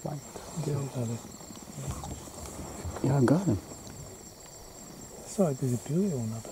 spiked Yeah, I've got him. So I disappeared or not?